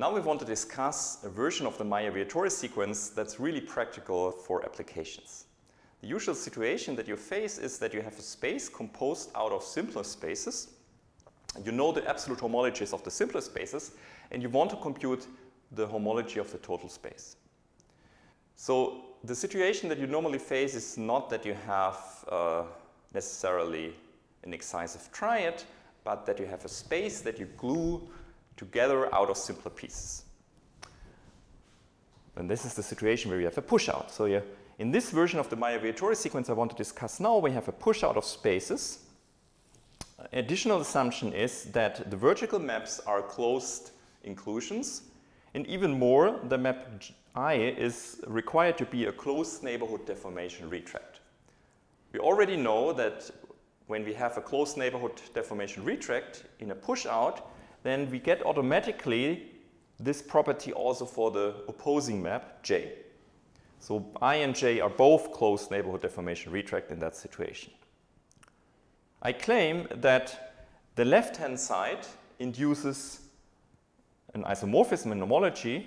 Now we want to discuss a version of the Mayer-Vietoris sequence that's really practical for applications. The usual situation that you face is that you have a space composed out of simpler spaces. You know the absolute homologies of the simpler spaces, and you want to compute the homology of the total space. So the situation that you normally face is not that you have uh, necessarily an excisive triad, but that you have a space that you glue together out of simpler pieces. And this is the situation where we have a pushout. So you, in this version of the Mayer-Vietoris sequence I want to discuss now, we have a pushout of spaces. Additional assumption is that the vertical maps are closed inclusions, and even more, the map I is required to be a closed neighborhood deformation retract. We already know that when we have a closed neighborhood deformation retract in a push out, then we get automatically this property also for the opposing map, J. So I and J are both closed neighborhood deformation retract in that situation. I claim that the left-hand side induces an isomorphism in homology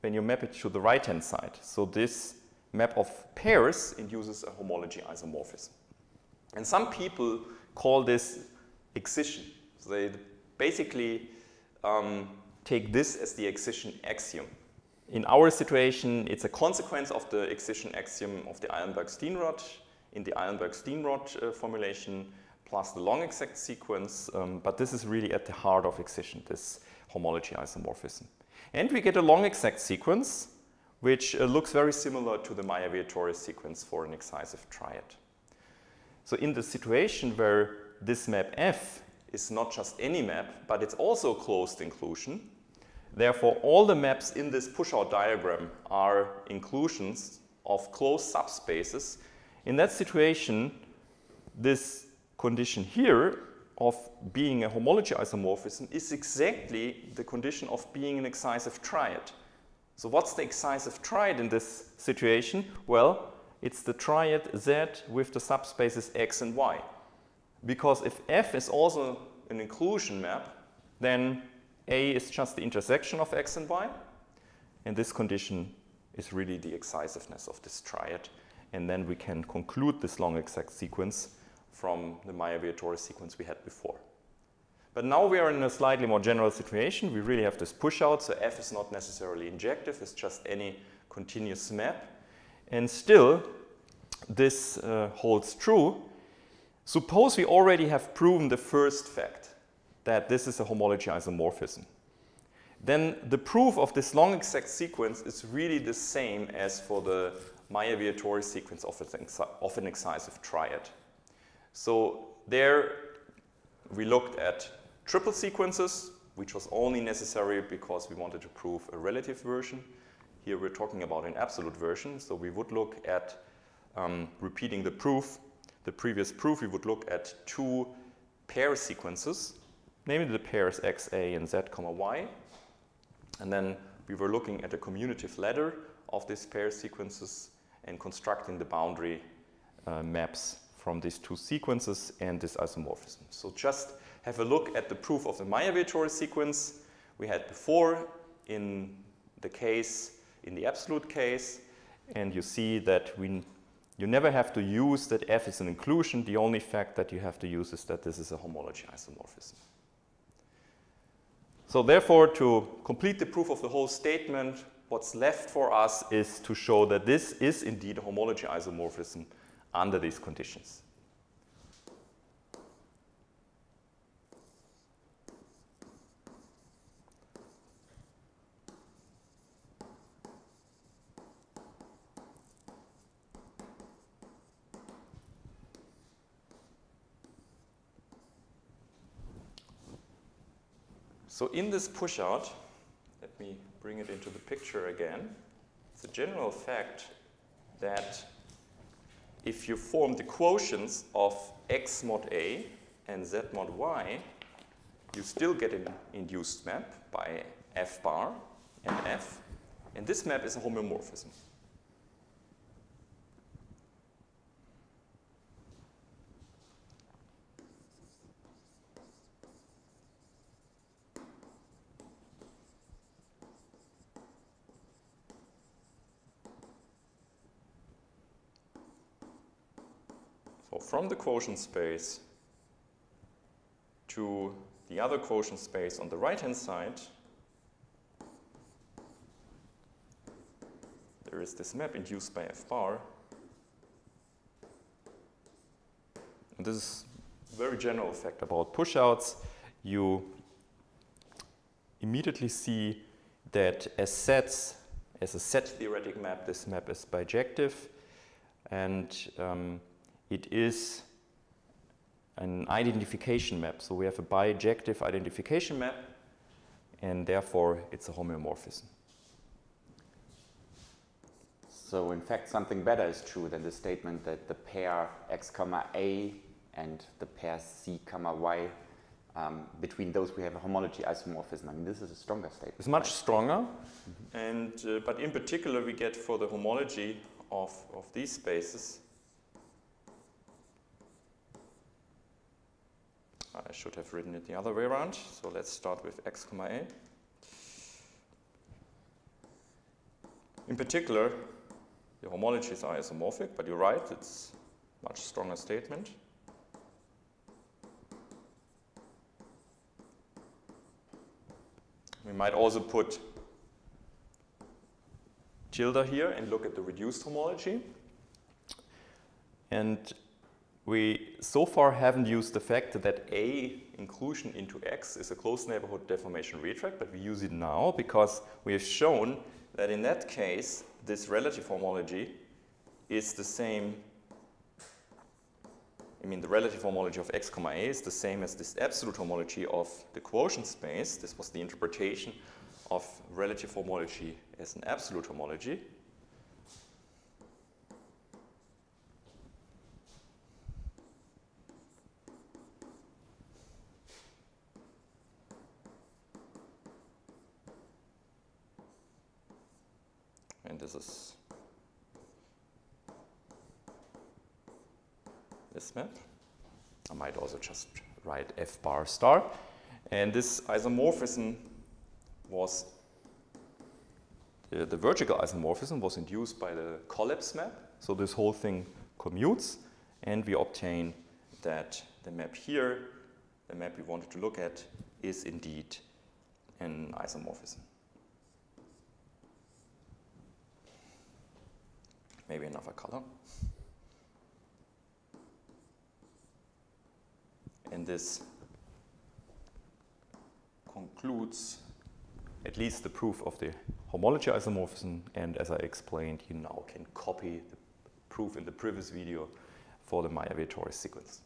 when you map it to the right-hand side. So this map of pairs induces a homology isomorphism. And some people call this excision. So they basically um, take this as the excision axiom. In our situation, it's a consequence of the excision axiom of the Eilenberg-Steenrod in the Eilenberg-Steenrod uh, formulation plus the long exact sequence, um, but this is really at the heart of excision, this homology isomorphism. And we get a long exact sequence, which uh, looks very similar to the Mayer-Vietoris sequence for an excisive triad. So in the situation where this map F is not just any map, but it's also closed inclusion, therefore all the maps in this push-out diagram are inclusions of closed subspaces. In that situation, this condition here of being a homology isomorphism is exactly the condition of being an excisive triad. So what's the excisive triad in this situation? Well, it's the triad Z with the subspaces X and Y. Because if F is also an inclusion map, then A is just the intersection of X and Y. And this condition is really the excisiveness of this triad. And then we can conclude this long exact sequence from the Mayer-Vietoris sequence we had before. But now we are in a slightly more general situation. We really have this push out, so F is not necessarily injective, it's just any continuous map. And still, this uh, holds true. Suppose we already have proven the first fact, that this is a homology isomorphism. Then the proof of this long exact sequence is really the same as for the Mayer-Vietoris sequence of an excisive triad. So there we looked at triple sequences, which was only necessary because we wanted to prove a relative version. Here we're talking about an absolute version, so we would look at um, repeating the proof, the previous proof, we would look at two pair sequences, namely the pairs xa and z comma y. And then we were looking at a commutative ladder of these pair sequences and constructing the boundary uh, maps from these two sequences and this isomorphism. So just have a look at the proof of the Mayer-Vietoris sequence we had before in the case, in the absolute case, and you see that we you never have to use that F is an inclusion. The only fact that you have to use is that this is a homology isomorphism. So therefore, to complete the proof of the whole statement, what's left for us is to show that this is indeed a homology isomorphism under these conditions. So in this pushout, let me bring it into the picture again. It's a general fact that if you form the quotients of x mod A and z mod Y, you still get an induced map by f bar and f. And this map is a homeomorphism. So from the quotient space to the other quotient space on the right-hand side, there is this map induced by f bar. And this is a very general fact about pushouts. You immediately see that as sets, as a set theoretic map, this map is bijective and um, it is an identification map. So we have a bijective identification map and therefore it's a homeomorphism. So in fact something better is true than the statement that the pair x comma a and the pair c comma y um, between those we have a homology isomorphism. I mean, this is a stronger statement. It's much stronger, mm -hmm. and uh, but in particular we get for the homology of, of these spaces. I should have written it the other way around. So let's start with x comma a. In particular, the homologies are isomorphic, but you're right, it's a much stronger statement. We might also put tilde here and look at the reduced homology. And we so far haven't used the fact that A inclusion into X is a close neighborhood deformation retract, but we use it now because we have shown that in that case, this relative homology is the same I mean, the relative homology of x comma a is the same as this absolute homology of the quotient space. This was the interpretation of relative homology as an absolute homology. This is this map. I might also just write f bar star. And this isomorphism was, the, the vertical isomorphism was induced by the collapse map. So this whole thing commutes and we obtain that the map here, the map we wanted to look at, is indeed an isomorphism. Maybe another color. and this concludes at least the proof of the homology isomorphism and as I explained you now can copy the proof in the previous video for the Mayer-Vietoris sequence.